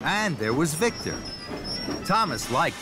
And there was Victor. Thomas liked